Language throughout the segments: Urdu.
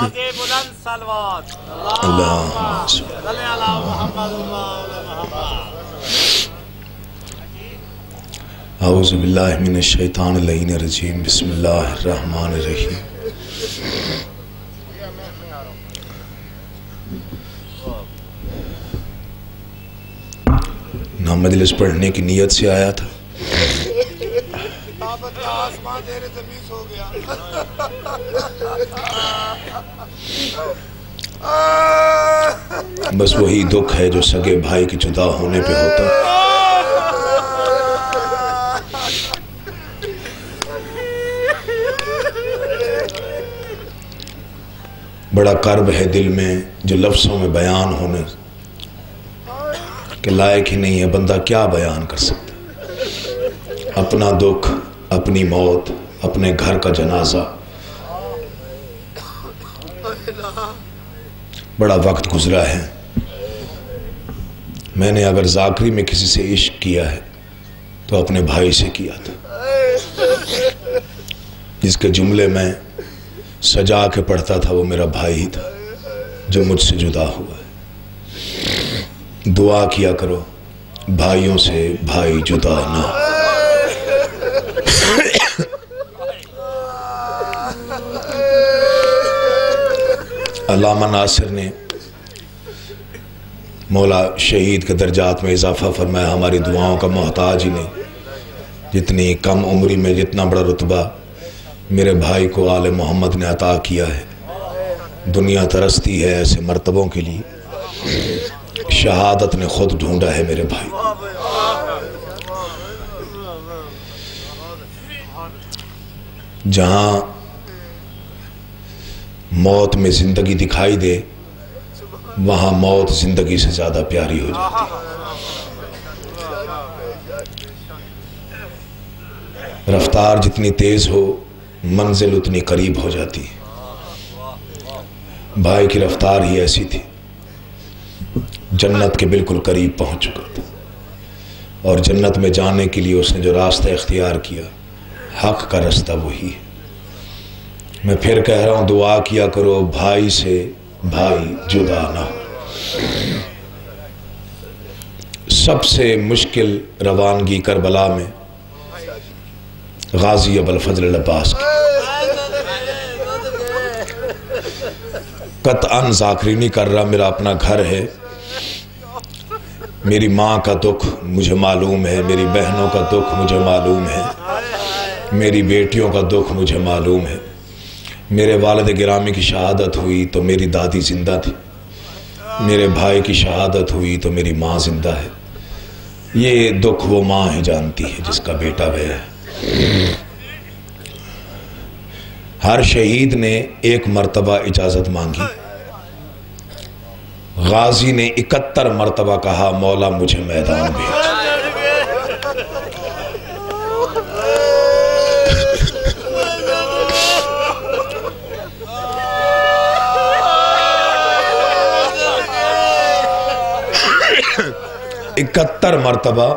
بلند سلوات۔ اللہم صلی اللہ محمد اللہ اعوذ باللہ من الشیطان اللعین الرجیم۔ بسم اللہ الرحمن الرحیم۔ نہ مجلس پڑھنے کی نیت سے آیا تھا۔ آسمان تیرے زمین ہو گیا۔ بس وہی دکھ ہے جو سگے بھائی کی جدا ہونے پہ ہوتا۔ ہے بڑا کرب ہے دل میں جو لفظوں میں بیان ہونے کہ لائق ہی نہیں ہے، بندہ کیا بیان کر سکتا؟ اپنا دکھ اپنی موت، اپنے گھر کا جنازہ۔ بڑا وقت گزرا ہے۔ میں نے اگر ذاکری میں کسی سے عشق کیا ہے، تو اپنے بھائی سے کیا تھا۔ جس کے جملے میں سجا کے پڑھتا تھا، وہ میرا بھائی ہی تھا، جو مجھ سے جدا ہوا ہے۔ دعا کیا کرو، بھائیوں سے بھائی جدا نہ ہو۔ علامہ ناصر نے مولا شہید کے درجات میں اضافہ فرمایا، ہماری دعاؤں کا محتاج ہی نہیں۔ جتنی کم عمری میں جتنا بڑا رتبہ میرے بھائی کو آل محمد نے عطا کیا ہے، دنیا ترستی ہے ایسے مرتبوں کے لیے۔ شہادت نے خود ڈھونڈا ہے میرے بھائی۔ جہاں موت میں زندگی دکھائی دے، وہاں موت زندگی سے زیادہ پیاری ہو جاتی۔ رفتار جتنی تیز ہو، منزل اتنی قریب ہو جاتی۔ بھائی کی رفتار ہی ایسی تھی، جنت کے بالکل قریب پہنچ چکا تھا۔ اور جنت میں جانے کے لیے اس نے جو راستہ اختیار کیا، حق کا رستہ وہی ہے۔ میں پھر کہہ رہا ہوں، دعا کیا کرو، بھائی سے بھائی جدا نہ ہو۔ سب سے مشکل روانگی کربلا میں غازی ابو الفضل کی۔ قطعاً ذاکری نہیں کر رہا، میرا اپنا گھر ہے۔ میری ماں کا دکھ مجھے معلوم ہے، میری بہنوں کا دکھ مجھے معلوم ہے۔ میری بیٹیوں کا دکھ مجھے معلوم ہے۔ میرے والد گرامی کی شہادت ہوئی تو میری دادی زندہ تھی۔ میرے بھائی کی شہادت ہوئی تو میری ماں زندہ ہے۔ یہ دکھ وہ ماں ہی جانتی ہے جس کا بیٹا گیا ہے۔ ہر شہید نے ایک مرتبہ اجازت مانگی۔ غازی نے اکتر مرتبہ کہا، مولا مجھے میدان بھیج۔ اکتر مرتبہ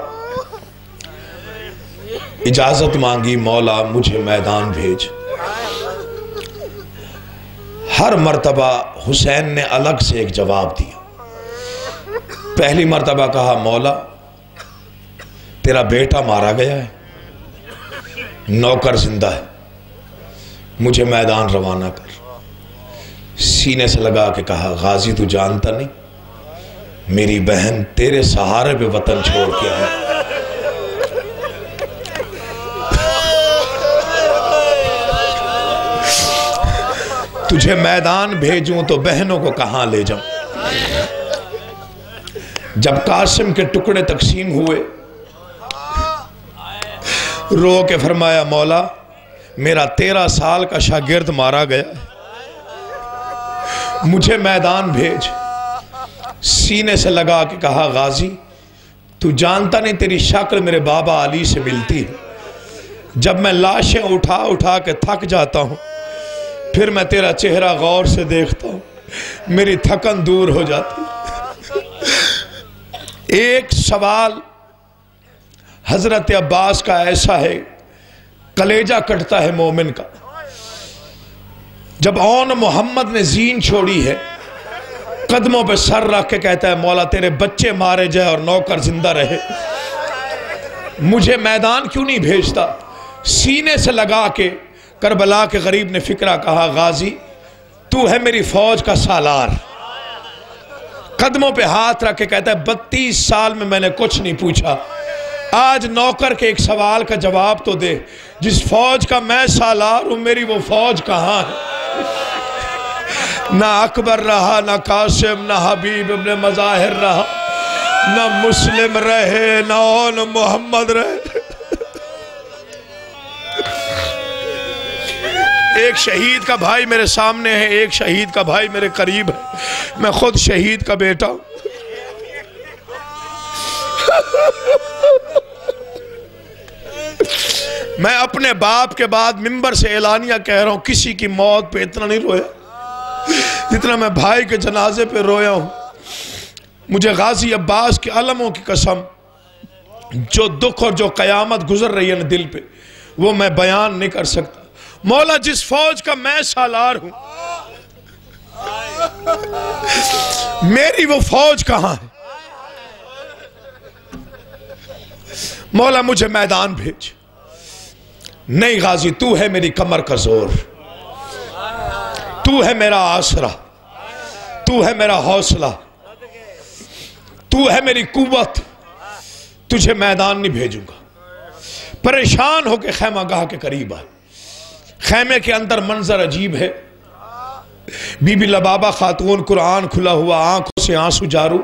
اجازت مانگی، مولا مجھے میدان بھیج۔ ہر مرتبہ حسین نے الگ سے ایک جواب دیا۔ پہلی مرتبہ کہا، مولا، تیرا بیٹا مارا گیا ہے، نوکر زندہ ہے، مجھے میدان روانہ کر۔ سینے سے لگا کے کہا، غازی تو جانتا نہیں۔ میری بہن تیرے سہارے پہ وطن چھوڑ کے آئے تجھے میدان بھیجوں تو بہنوں کو کہاں لے جاؤں؟ جب قاسم کے ٹکڑے تقسیم ہوئے، رو کے فرمایا، مولا، میرا تیرہ سال کا شاگرد مارا گیا مجھے میدان بھیج۔ سینے سے لگا کے کہا، غازی، تو جانتا نہیں تیری شکل میرے بابا علی سے ملتی۔ ہے جب میں لاشیں اٹھا اٹھا کے تھک جاتا ہوں، پھر میں تیرا چہرہ غور سے دیکھتا ہوں، میری تھکن دور ہو جاتی۔ ایک سوال حضرت عباس کا ایسا ہے، کلیجہ کٹتا ہے مومن کا۔ جب اون محمد نے زین چھوڑی ہے قدموں پہ سر رکھ کے کہتا ہے، مولا تیرے بچے مارے جائے اور نوکر زندہ رہے۔ مجھے میدان کیوں نہیں بھیجتا؟ سینے سے لگا کے کربلا کے غریب نے فکرہ کہا، غازی، تو ہے میری فوج کا سالار۔ قدموں پہ ہاتھ رکھ کے کہتا ہے، بتیس سال میں میں نے کچھ نہیں پوچھا۔ آج نوکر کے ایک سوال کا جواب تو دے، جس فوج کا میں سالار ہوں، میری وہ فوج کہاں ہے؟ نہ اکبر رہا، نہ قاسم، نہ حبیب ابن مظاہر رہا۔ نہ مسلم رہے، نہ اون محمد رہے۔ ایک شہید کا بھائی میرے سامنے ہے، ایک شہید کا بھائی میرے قریب ہے۔ میں خود شہید کا بیٹا ہوں۔ میں اپنے باپ کے بعد ممبر سے اعلانیہ کہہ رہا ہوں، کسی کی موت پہ اتنا نہیں رویا۔ جتنا میں بھائی کے جنازے پہ رویا ہوں، مجھے غازی عباس کے علموں کی قسم، جو دکھ اور جو قیامت گزر رہی ہے نا دل پہ، وہ میں بیان نہیں کر سکتا۔ مولا، جس فوج کا میں سالار ہوں، میری وہ فوج کہاں ہے؟ مولا، مجھے میدان بھیج۔ نہیں غازی، تو ہے میری کمر کا زور۔ تو ہے میرا آسرا۔ تو ہے میرا حوصلہ۔ تو ہے میری قوت۔ تجھے میدان نہیں بھیجوں گا۔ پریشان ہو کے خیمہ گاہ کے قریب آئے۔ خیمے کے اندر منظر عجیب ہے۔ بی بی لبابا خاتون قرآن کھلا ہوا، آنکھوں سے آنسو جارو۔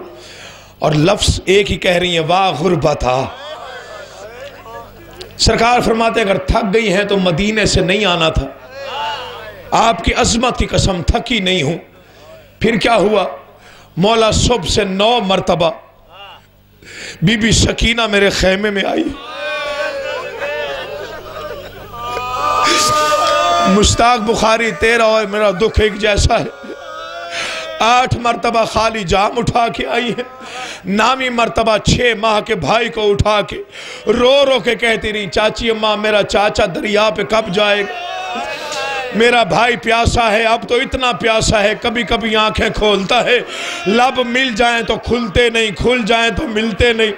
اور لفظ ایک ہی کہہ رہی ہیں، واہ غربتا سرکار فرماتے اگر تھک گئی ہیں تو مدینے سے نہیں آنا تھا۔ آپ کی عظمت کی قسم، تھکی نہیں ہوں۔ پھر کیا ہوا؟ مولا صبح سے نو مرتبہ بی بی سکینہ میرے خیمے میں آئی۔ مشتاق بخاری، تیرا اور میرا دکھ ایک جیسا ہے۔ آٹھ مرتبہ خالی جام اٹھا کے آئی ہے نامی مرتبہ چھ ماہ کے بھائی کو اٹھا کے۔ رو رو کے کہتی رہی، چاچی اماں، میرا چاچا دریا پہ کب جائے گا؟ میرا بھائی پیاسا ہے، اب تو اتنا پیاسا ہے، کبھی کبھی آنکھیں کھولتا ہے۔ لب مل جائیں تو کھلتے نہیں، کھل جائیں تو ملتے نہیں۔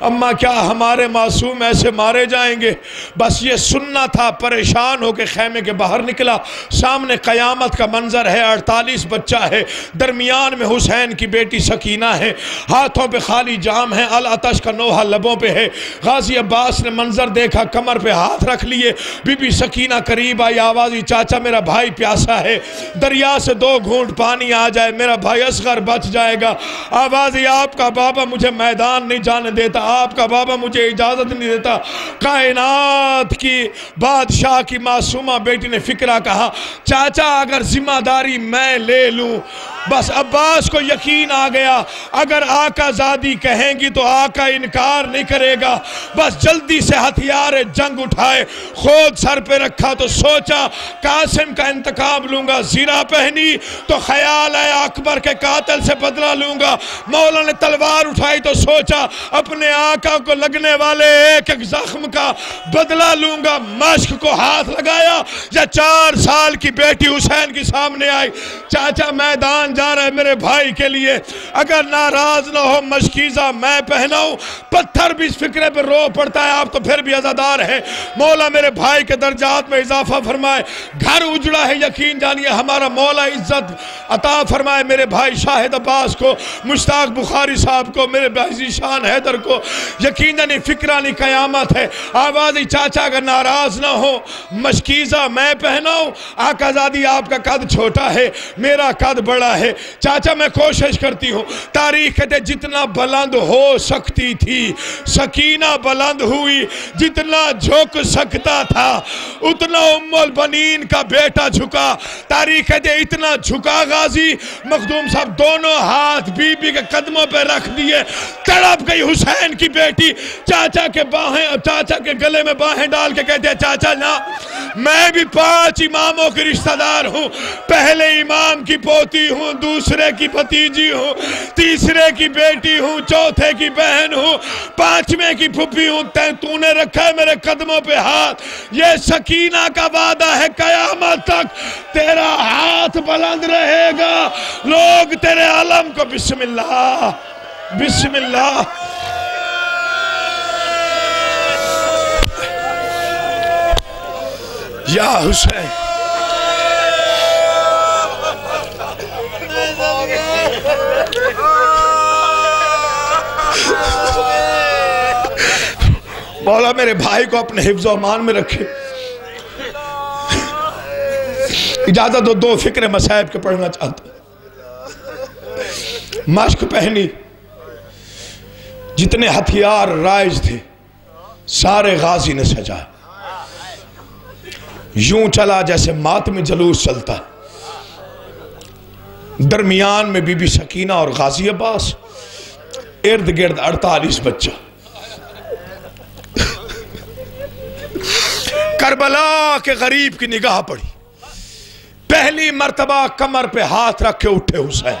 اماں کیا ہمارے معصوم ایسے مارے جائیں گے؟ بس یہ سننا تھا، پریشان ہو کے خیمے کے باہر نکلا۔ سامنے قیامت کا منظر ہے، اڑتالیس بچہ ہے۔ درمیان میں حسین کی بیٹی سکینہ ہے۔ ہاتھوں پہ خالی جام ہے، الاتش کا نوحہ لبوں پہ ہے۔ غازی عباس نے منظر دیکھا، کمر پہ ہاتھ رکھ لیے۔ بی بی سکینہ قریب آئی، آوازی چاچا اچھا میرا بھائی پیاسا ہے۔ دریا سے دو گھونٹ پانی آ جائے، میرا بھائی اصغر بچ جائے گا۔ آوازی، آپ کا بابا مجھے میدان نہیں جانے دیتا، آپ کا بابا مجھے اجازت نہیں دیتا۔ کائنات کی بادشاہ کی معصومہ بیٹی نے فکرہ کہا، چاچا اگر ذمہ داری میں لے لوں۔ بس عباس کو یقین آ گیا، اگر آقا زادی کہیں گی تو آقا انکار نہیں کرے گا۔ بس جلدی سے ہتھیار جنگ اٹھائے، خود سر پہ رکھا تو سوچا قاسم کا انتقاب لوں گا زیرہ پہنی تو خیال ہے اکبر کے قاتل سے بدلہ لوں گا۔ مولا نے تلوار اٹھائی تو سوچا اپنے آقا کو لگنے والے ایک ایک زخم کا بدلہ لوں گا۔ مشک کو ہاتھ لگایا یا چار سال کی بیٹی حسین کی سامنے آئی۔ چاچا میدان جا رہا ہے میرے بھائی کے لیے۔ اگر ناراض نہ ہو، مشکیزہ میں پہناؤں۔ پتھر بھی اس فکرے پر رو پڑتا ہے، آپ تو پھر بھی ازادار ہے مولا میرے بھائی کے درجات میں اضافہ فرمائے۔ گھر اجڑا ہے یقین جانیے، ہمارا مولا عزت عطا فرمائے میرے بھائی شاہد عباس کو، مشتاق بخاری صاحب کو، میرے بھائی شان حیدر کو۔ یقین فکرانی قیامت ہے۔ آوازی چاچا اگر ناراض نہ ہو، مشکیزہ میں پہناؤں۔ آقا زادی، آپ کا قد چھوٹا ہے، میرا قد بڑا ہے۔ ہے چاچا، میں کوشش کرتی ہوں۔ تاریخ کہتے جتنا بلند ہو سکتی تھی، سکینہ بلند ہوئی۔ جتنا جھک سکتا تھا، اتنا ام البنین کا بیٹا جھکا، تاریخ کہتے اتنا جھکا غازی، مخدوم صاحب دونوں ہاتھ بی بی کے قدموں پہ رکھ دیے۔ تڑپ گئی حسین کی بیٹی۔ چاچا کے باہیں، چاچا کے گلے میں باہیں ڈال کے کہتے ہیں، چاچا نا میں بھی پانچ اماموں کے رشتہ دار ہوں۔ پہلے امام کی پوتی ہوں، دوسرے کی بھتیجی ہوں، تیسرے کی بیٹی ہوں، چوتھے کی بہن ہوں، پانچویں کی پھپھی ہوں۔ تین تو نے رکھا ہے میرے قدموں پہ ہاتھ۔ یہ سکینہ کا وعدہ ہے، قیامت تک تیرا ہاتھ بلند رہے گا۔ لوگ تیرے علم کو بسم اللہ بسم اللہ۔ یا حسین۔ مولا میرے بھائی کو اپنے حفظ و امان میں رکھے۔ اجازت دو دو فکر مسائب کے پڑھنا چاہتا مشق پہنی۔ جتنے ہتھیار رائج تھے، سارے غازی نے سجا۔ یوں چلا جیسے مات میں جلوس چلتا۔ درمیان میں بی بی سکینہ اور غازی عباس۔ ارد گرد اڑتالیس بچہ۔ کربلا کے غریب کی نگاہ پڑی۔ پہلی مرتبہ کمر پہ ہاتھ رکھ کے اٹھے حسین۔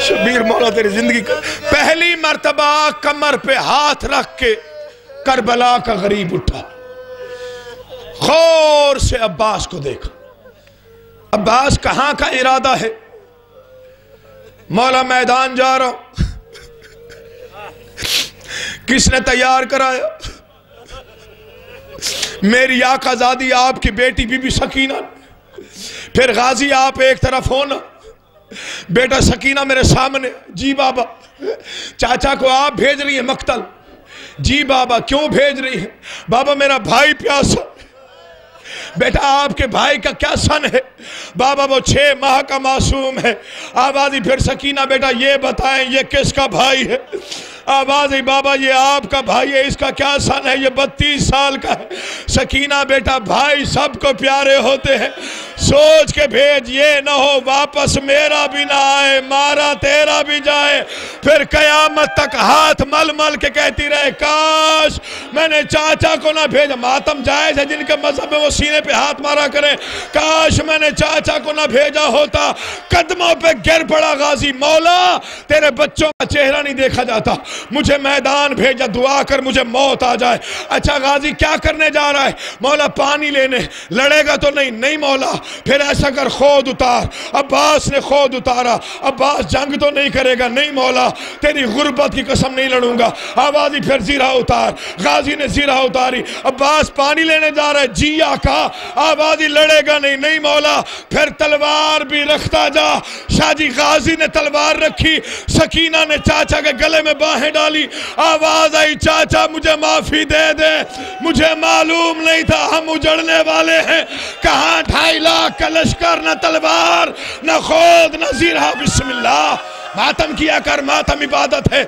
شبیر مولا تیری زندگی کا پہلی مرتبہ کمر پہ ہاتھ رکھ کے کربلا کا غریب اٹھا۔ غور سے عباس کو دیکھا۔ عباس کہاں کا ارادہ ہے؟ مولا میدان جا رہا ہوں۔ کس نے تیار کرایا؟ میری آقا زادی آپ کی بیٹی بی بی سکینہ پھر غازی آپ ایک طرف ہونا بیٹا سکینہ میرے سامنے جی بابا۔ چاچا کو آپ بھیج رہی ہیں مقتل۔ جی بابا، کیوں بھیج رہی ہیں؟ بابا میرا بھائی پیاسا۔ بیٹا آپ کے بھائی کا کیا سن ہے؟ بابا وہ چھ ماہ کا معصوم ہے۔ آبادی پھر سکینہ بیٹا یہ بتائیں، یہ کس کا بھائی ہے؟ آواز بابا یہ آپ کا بھائی ہے، اس کا کیا سن ہے، یہ بتیس سال کا ہے۔ سکینہ بیٹا، بھائی سب کو پیارے ہوتے ہیں۔ سوچ کے بھیج، یہ نہ ہو، واپس میرا بھی نہ آئے، مارا تیرا بھی جائے۔ پھر قیامت تک ہاتھ مل مل کے کہتی رہے، کاش میں نے چاچا کو نہ بھیجا۔ ماتم جائز ہے، جن کے مذہب میں وہ سینے پہ ہاتھ مارا کرے۔ کاش میں نے چاچا کو نہ بھیجا ہوتا۔ قدموں پہ گر پڑا غازی، مولا، تیرے بچوں کا چہرہ نہیں دیکھا جاتا۔ مجھے میدان بھیجا، دعا کر مجھے موت آ جائے۔ اچھا غازی، کیا کرنے جا رہا ہے؟ مولا، پانی لینے۔ لڑے گا تو نہیں نہیں مولا۔ پھر ایسا کر خود اتار۔ عباس نے خود اتارا۔ عباس جنگ تو نہیں کرے گا۔ نہیں مولا، تیری غربت کی قسم نہیں لڑوں گا۔ ہاں آبادی پھر زیرہ اتار۔ غازی نے زیرہ اتاری۔ عباس پانی لینے جا رہا ہے۔ جی آقا ہاں آبادی لڑے گا نہیں۔ نہیں مولا، پھر تلوار بھی رکھتا جا۔ شاہ جی غازی نے تلوار رکھی۔ سکینہ نے چاچا کے گلے میں باہیں نگاہیں ڈالی۔ آواز آئی، چاچا مجھے معافی دے دے۔ مجھے معلوم نہیں تھا ہم اجڑنے والے ہیں۔ کہاں ڈھائی لاکھ کا لشکر، نہ تلوار، نہ خود، نہ زیرہ۔ بسم اللہ۔ ماتم کیا کر، ماتم عبادت ہے۔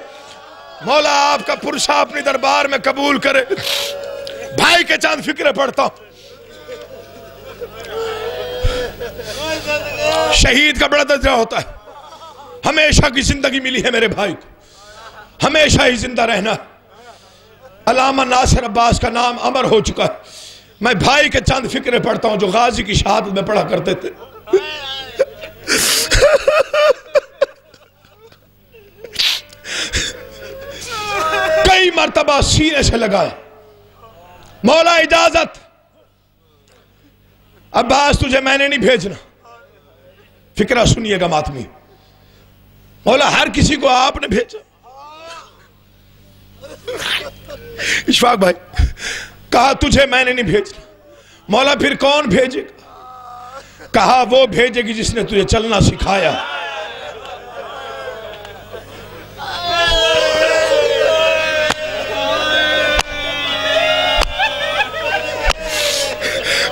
مولا آپ کا پرشا اپنی دربار میں قبول کرے۔ بھائی کے چاند فکر پڑتا ہوں۔ شہید کا بڑا درجہ ہوتا ہے۔ ہمیشہ کی زندگی ملی ہے میرے بھائی کو۔ ہمیشہ ہی زندہ رہنا۔ علامہ ناصر عباس کا نام امر ہو چکا۔ ہے میں بھائی کے چند فکرے پڑھتا ہوں جو غازی کی شہادت میں پڑھا کرتے تھے۔ کئی مرتبہ سینے سے لگائے۔ مولا اجازت۔ عباس تجھے میں نے نہیں بھیجنا۔ فکرہ سنیے گا ماتمی۔ مولا ہر کسی کو آپ نے بھیجا۔ اشفاق بھائی، کہا تجھے میں نے نہیں بھیجنا۔ مولا پھر کون بھیجے گا؟ کہا وہ بھیجے گی جس نے تجھے چلنا سکھایا۔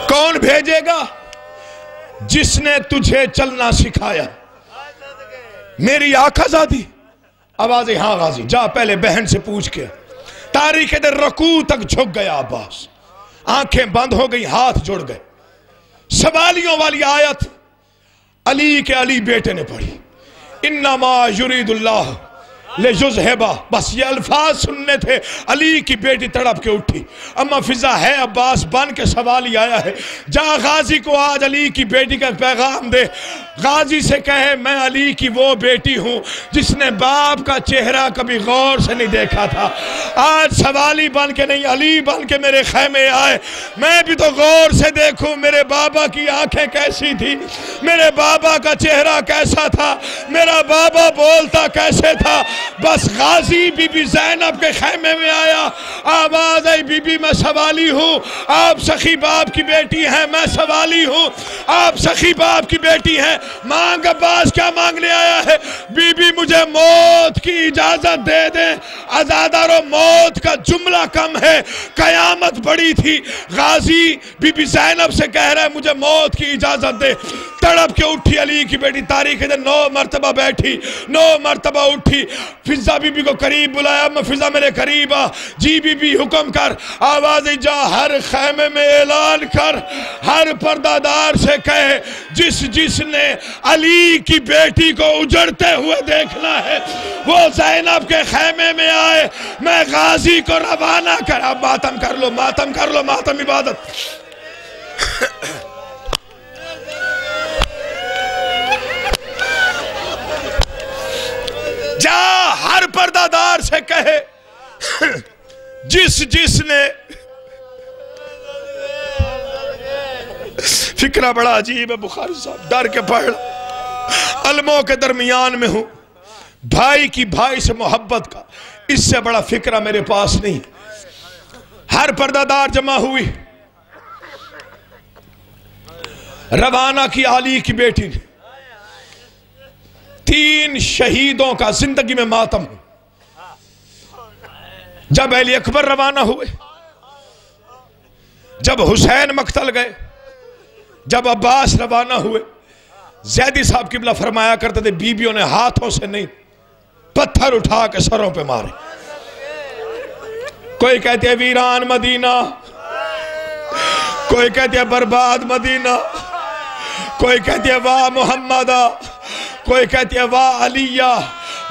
کون بھیجے گا؟ جس نے تجھے چلنا سکھایا۔ میری آنکھ زادی آواز ہاں غازی جا پہلے بہن سے پوچھ کے۔ تاریخ در رکو تک جھک گیا، عباس۔ آنکھیں بند ہو گئی ہاتھ جڑ گئے۔ سوالیوں والی آیت علی کے علی بیٹے نے پڑھی۔ انما یرید اللہ لے یزہبا بس یہ الفاظ سننے تھے، علی کی بیٹی تڑپ کے اٹھی۔ اما فضا ہے، عباس، بن کے سوال ہی آیا ہے۔ جا غازی کو آج علی کی بیٹی کا پیغام دے۔ غازی سے کہے، میں علی کی وہ بیٹی ہوں جس نے باپ کا چہرہ کبھی غور سے نہیں دیکھا تھا۔ آج سوالی بن کے نہیں، علی بن کے میرے خیمے آئے۔ میں بھی تو غور سے دیکھوں، میرے بابا کی آنکھیں کیسی تھی، میرے بابا کا چہرہ کیسا تھا، میرا بابا بولتا کیسے تھا۔ بس غازی بی بی زینب کے خیمے میں آیا۔ آواز آئی بی بی، میں سوالی ہوں۔ آپ سخی باپ کی بیٹی ہیں، میں سوالی ہوں۔ آپ سخی باپ کی بیٹی ہیں۔ مانگ عباس کیا مانگنے آیا ہے؟ بی بی، مجھے موت کی اجازت دے دیں۔ ازادار و موت کا جملہ کم ہے۔ قیامت بڑی تھی۔ غازی بی بی زینب سے کہہ رہے مجھے موت کی اجازت دے۔ تڑپ کے اٹھی علی کی بیٹی، تاریخ دے نو مرتبہ بیٹھی۔ نو مرتبہ اٹھی۔ فضا بی بی کو قریب بلایا، میں فضا میرے قریب آ۔ جی بی بی، حکم کر۔ آواز جا، ہر خیمے میں اعلان کر۔ ہر پردادار سے کہے، جس جس نے علی کی بیٹی کو اجڑتے ہوئے دیکھنا ہے، وہ زینب کے خیمے میں آئے۔ میں غازی کو روانہ کر، اب ماتم کر لو، ماتم کر لو، ماتم عبادت۔ جا ہر پردادار سے کہے، جس جس نے فکرہ بڑا عجیب ہے، بخاری صاحب، ڈر کے پڑھ۔ علموں کے درمیان میں ہوں، بھائی کی بھائی سے محبت کا۔ اس سے بڑا فکرہ میرے پاس نہیں۔ ہر پردادار جمع ہوئی۔ روانہ کی علی کی بیٹی نے۔ تین شہیدوں کا زندگی میں ماتم جب علی اکبر روانہ ہوئے۔ جب حسین مقتل گئے۔ جب عباس روانہ ہوئے۔ زیدی صاحب قبلہ فرمایا کرتے تھے بیبیوں نے ہاتھوں سے نہیں۔ پتھر اٹھا کے سروں پہ مارے۔ کوئی کہتے ہیں ویران مدینہ، کوئی کہتے ہیں برباد مدینہ، کوئی کہتے ہیں واہ محمدہ، کوئی کہتے ہیں واہ علیہ۔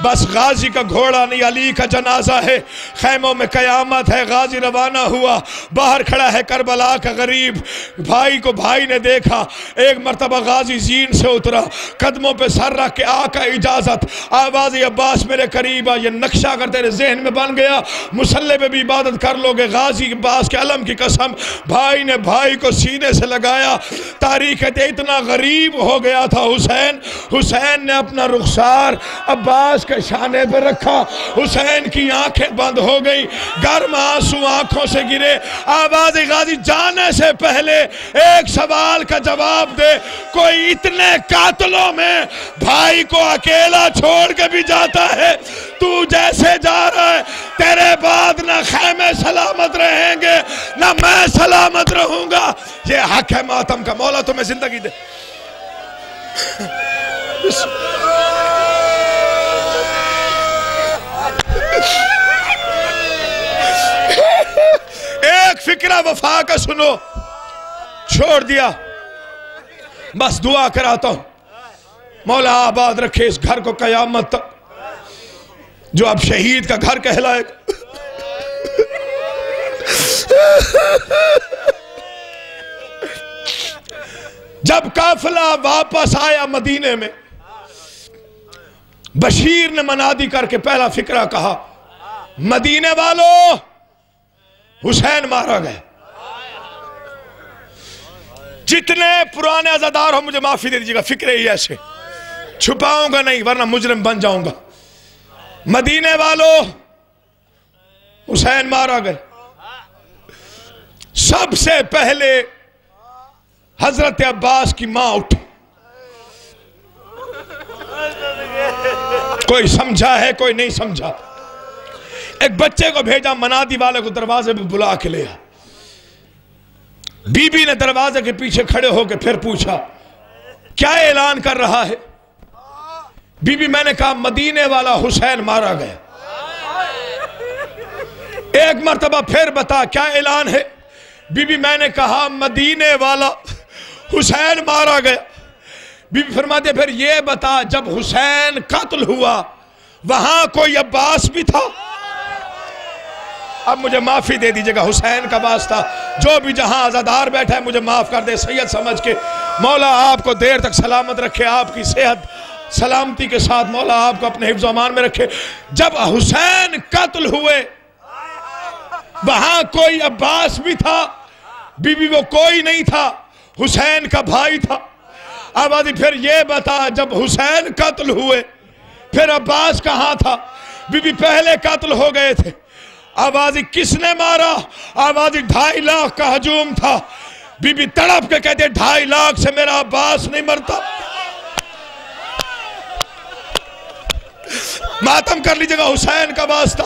بس غازی کا گھوڑا نہیں، علی کا جنازہ ہے۔ خیموں میں قیامت ہے، غازی روانہ ہوا۔ باہر کھڑا ہے کربلا کا غریب۔ بھائی کو بھائی نے دیکھا۔ ایک مرتبہ غازی زین سے اترا۔ قدموں پہ سر رکھ کے آقا اجازت۔ آواز عباس میرے قریب آ، یہ نقشہ اگر تیرے ذہن میں بن گیا، مسلح پہ بھی عبادت کر لو گے۔ غازی عباس کے علم کی قسم۔ بھائی نے بھائی کو سینے سے لگایا۔ تاریخ اتنا غریب ہو گیا تھا، حسین۔ حسین نے اپنا رخسار عباس کے شانے پہ رکھا۔ حسین کی آنکھیں بند ہو گئی گرم آنسو آنکھوں سے گرے۔ آواز غازی جانے سے پہلے ایک سوال کا جواب دے۔ کوئی اتنے قاتلوں میں بھائی کو اکیلا چھوڑ کے بھی جاتا ہے؟ تو جیسے جا رہا ہے، تیرے بعد نہ خیمے سلامت رہیں گے، نہ میں سلامت رہوں گا۔ یہ حق ہے ماتم کا، مولا تمہیں زندگی دے۔ فکرہ وفا کا سنو۔ چھوڑ دیا۔ بس دعا کراتا ہوں۔ مولا آباد رکھے اس گھر کو قیامت تک۔ جو اب شہید کا گھر کہلائے گا۔ جب قافلہ واپس آیا مدینے میں، بشیر نے منادی کر کے پہلا فکرہ کہا، مدینے والو! حسین مارا گئے جتنے پرانے ازادار ہو مجھے معافی دے دیجیے گا فکرے ہی ایسے۔ چھپاؤں گا نہیں، ورنہ مجرم بن جاؤں گا۔ مدینے والو، حسین مارا گئے سب سے پہلے حضرت عباس کی ماں اٹھی کوئی سمجھا ہے، کوئی نہیں سمجھا۔ ایک بچے کو بھیجا، منادی والے کو دروازے پہ بلا کے لیا بی بی نے دروازے کے پیچھے کھڑے ہو کے پھر پوچھا، کیا اعلان کر رہا ہے؟ بی بی میں نے کہا، مدینے والا حسین مارا گیا۔ ایک مرتبہ پھر بتا، کیا اعلان ہے؟ بی بی میں نے کہا، مدینے والا حسین مارا گیا۔ بی بی فرماتے، پھر یہ بتا، جب حسین قتل ہوا، وہاں کوئی عباس بھی تھا؟ اب مجھے معافی دے دیجیے گا، حسین کا واسطہ۔ جو بھی جہاں ازادار بیٹھا ہے، مجھے معاف کر دے، سید سمجھ کے۔ مولا آپ کو دیر تک سلامت رکھے، آپ کی صحت سلامتی کے ساتھ مولا آپ کو اپنے حفظ و امان میں رکھے۔ جب حسین قتل ہوئے، وہاں کوئی عباس بھی تھا بی بی وہ کوئی نہیں تھا، حسین کا بھائی تھا۔ آبادی پھر یہ بتا، جب حسین قتل ہوئے، پھر عباس کہاں تھا؟ بی بی پہلے قتل ہو گئے تھے۔ آوازی کس نے مارا؟ آوازی ڈھائی لاکھ کا حجوم تھا۔ بی بی تڑپ کے کہتے ڈھائی لاکھ سے میرا عباس نہیں مرتا۔ ماتم کر لیجیے گا، حسین کا واسطہ۔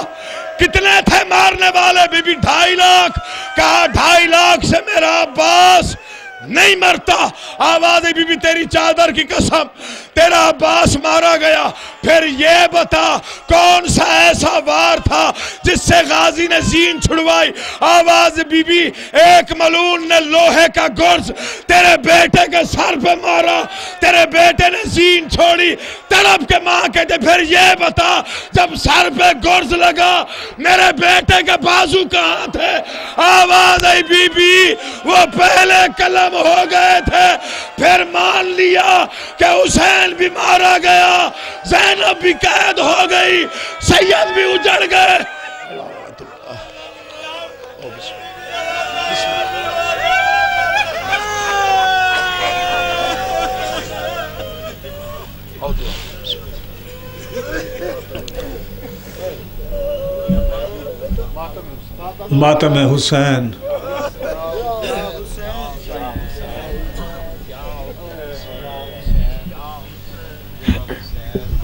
کتنے تھے مارنے والے؟ بی بی ڈھائی لاکھ۔ کہا، ڈھائی لاکھ سے میرا عباس نہیں مرتا۔ آواز بی بی تیری چادر کی قسم۔ تیرا عباس مارا گیا۔ پھر یہ بتا، کون سا ایسا وار تھا جس سے غازی نے زین چھڑوائی؟ آواز بی بی ایک ملون نے لوہے کا گرز تیرے بیٹے کے سر پہ مارا۔ تیرے بیٹے نے زین چھوڑی۔ تڑپ کے ماں کہتے پھر یہ بتا، جب سر پہ گرز لگا، میرے بیٹے کے بازو کہاں تھے؟ آواز آئی بی بی وہ پہلے کلم ہو گئے تھے۔ پھر مان لیا کہ حسین بھی مارا گیا زینب بھی قید ہو گئی سید بھی اجڑ گئے۔ ماتم حسین۔